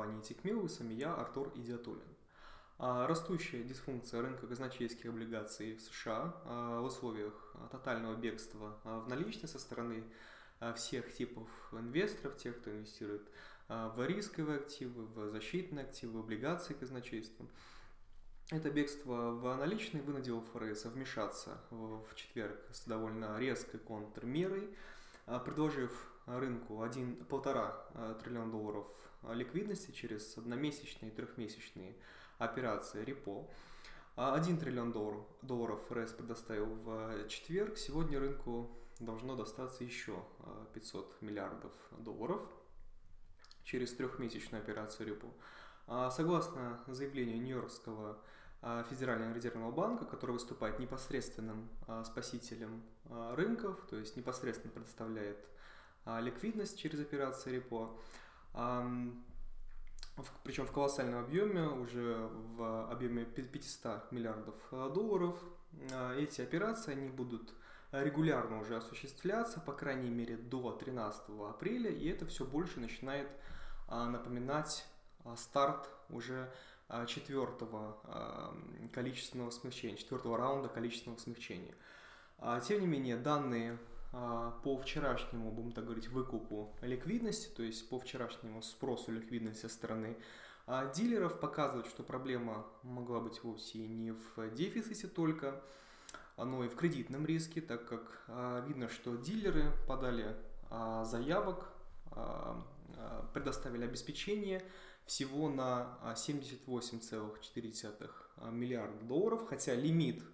компании Тикмилус, и я, Артур Идиатулин. А, растущая дисфункция рынка казначейских облигаций в США а, в условиях тотального бегства в наличные со стороны всех типов инвесторов, тех, кто инвестирует в рисковые активы, в защитные активы, в облигации казначейства. Это бегство в наличные вынудило ФРС вмешаться в четверг с довольно резкой контрмерой, предложив рынку 1,5 триллиона долларов ликвидности через одномесячные и трехмесячные операции репо. 1 триллион долларов, долларов ФРС предоставил в четверг. Сегодня рынку должно достаться еще 500 миллиардов долларов через трехмесячную операцию репо. Согласно заявлению Нью-Йоркского Федерального резервного банка, который выступает непосредственным спасителем рынков, то есть непосредственно предоставляет ликвидность через операции репо, причем в колоссальном объеме, уже в объеме 500 миллиардов э, долларов. Э, эти операции, они будут регулярно уже осуществляться, по крайней мере, до 13 апреля, и это все больше начинает э, напоминать старт уже четвертого количественного смягчения, четвертого раунда количественного смягчения. Тем не менее, данные а, по вчерашнему, будем так говорить, выкупу ликвидности, то есть по вчерашнему спросу ликвидности со стороны а, дилеров показывают, что проблема могла быть вовсе не в дефиците только, но и в кредитном риске, так как а, видно, что дилеры подали заявок, предоставили обеспечение всего на 78,4 миллиарда долларов, хотя лимит а,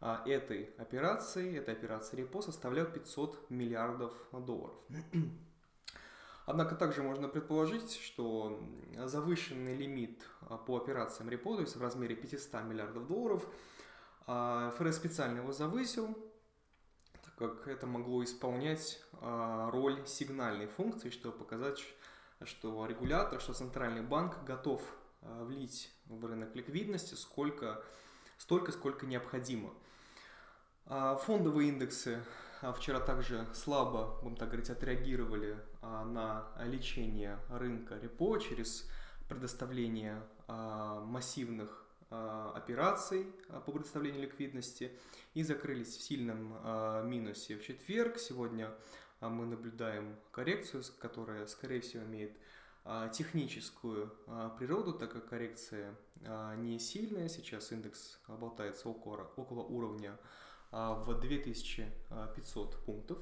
этой операции, этой операции репо составлял 500 миллиардов долларов. Однако также можно предположить, что завышенный лимит а, по операциям репо, то есть в размере 500 миллиардов долларов, а, ФРС специально его завысил, так как это могло исполнять роль сигнальной функции, чтобы показать, что регулятор, что центральный банк готов влить в рынок ликвидности сколько, столько, сколько необходимо – а, фондовые индексы а, вчера также слабо, будем так говорить, отреагировали а, на лечение рынка репо через предоставление массивных операций по предоставлению ликвидности и закрылись в сильном минусе в четверг. Сегодня мы наблюдаем коррекцию, которая, скорее всего, имеет техническую природу, так как коррекция не сильная. Сейчас индекс болтается около, около уровня а, в 2500 пунктов.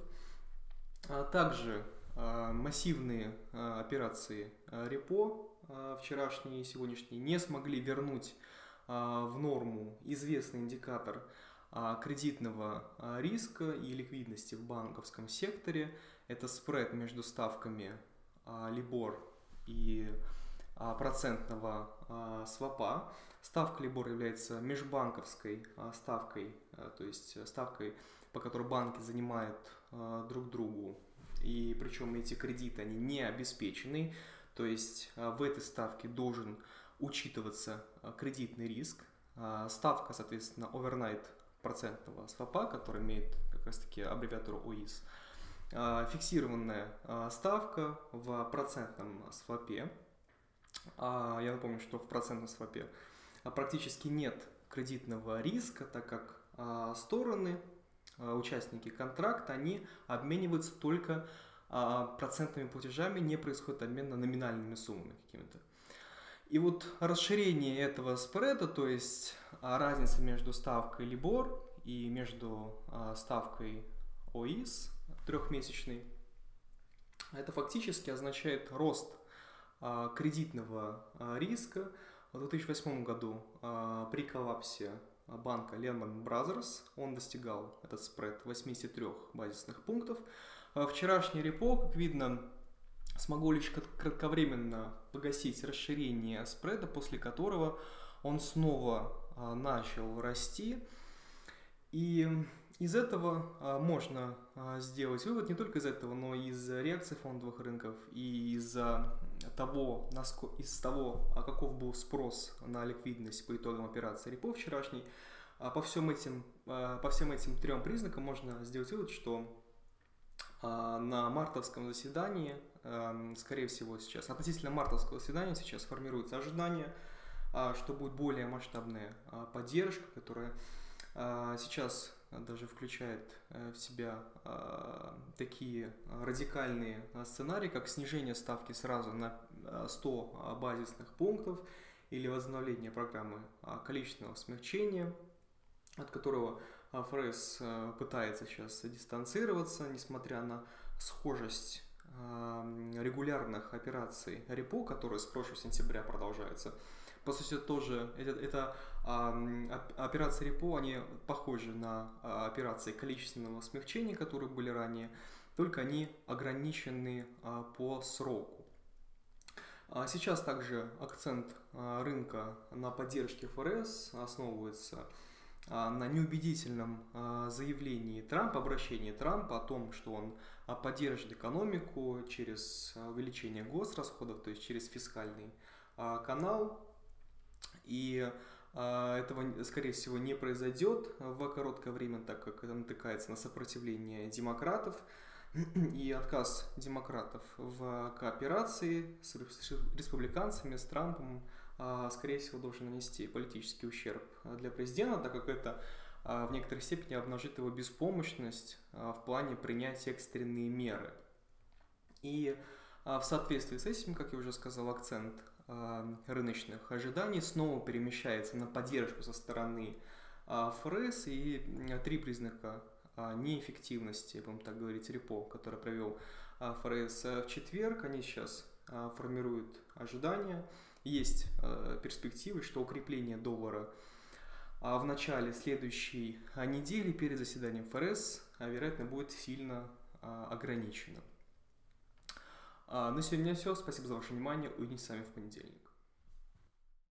А также а, массивные операции репо вчерашние и сегодняшние не смогли вернуть в норму известный индикатор кредитного риска и ликвидности в банковском секторе. Это спред между ставками Libor и процентного свопа. Ставка Либор является межбанковской а, ставкой, а, то есть ставкой, по которой банки занимают а, друг другу. И причем эти кредиты, они не обеспечены, то есть в этой ставке должен учитываться кредитный риск. Ставка, соответственно, overnight процентного свопа, который имеет как раз таки аббревиатуру ОИС. Фиксированная ставка в процентном свопе. Я напомню, что в процентном свопе а практически нет кредитного риска, так как а, стороны, а, участники контракта, они обмениваются только процентными платежами, не происходит обмен на номинальными суммами какими-то. И вот расширение этого спреда, то есть разница между ставкой Libor и между ставкой ОИС трехмесячной, это фактически означает рост кредитного риска в 2008 году а, при коллапсе банка Lehman Brothers он достигал этот спред 83 базисных пунктов. А вчерашний репо, как видно, смогло лишь кратковременно погасить расширение спреда, после которого он снова а, начал расти. И из этого можно сделать вывод не только из этого, но и из реакции фондовых рынков и из того, из того, а каков был спрос на ликвидность по итогам операции репо вчерашней, а по всем этим, а, по всем этим трем признакам можно сделать вывод, что на мартовском заседании, скорее всего сейчас, относительно мартовского заседания сейчас формируется ожидание, что будет более масштабная поддержка, которая сейчас даже включает э, в себя такие радикальные сценарии, как снижение ставки сразу на 100 базисных пунктов или возобновление программы количественного смягчения, от которого ФРС э, пытается сейчас дистанцироваться, несмотря на схожесть регулярных операций репо, которые с прошлого сентября продолжаются. По сути, тоже это, это операции репо, они похожи на а, операции количественного смягчения, которые были ранее, только они ограничены а, по сроку. А сейчас также акцент рынка на поддержке ФРС основывается на неубедительном заявлении Трампа, обращении Трампа о том, что он поддержит экономику через увеличение госрасходов, то есть через фискальный канал. И этого, скорее всего, не произойдет в короткое время, так как это натыкается на сопротивление демократов. И отказ демократов в кооперации с республиканцами, с Трампом, скорее всего, должен нанести политический ущерб для президента, так как это в некоторой степени обнажит его беспомощность в плане принятия экстренные меры. И в соответствии с этим, как я уже сказал, акцент рыночных ожиданий снова перемещается на поддержку со стороны ФРС и три признака неэффективности, будем так говорить, репо, который провел ФРС в четверг, они сейчас формируют ожидания. Есть перспективы, что укрепление доллара в начале следующей недели перед заседанием ФРС, вероятно, будет сильно ограничено. А, на сегодня все. Спасибо за ваше внимание. Увидимся с вами в понедельник.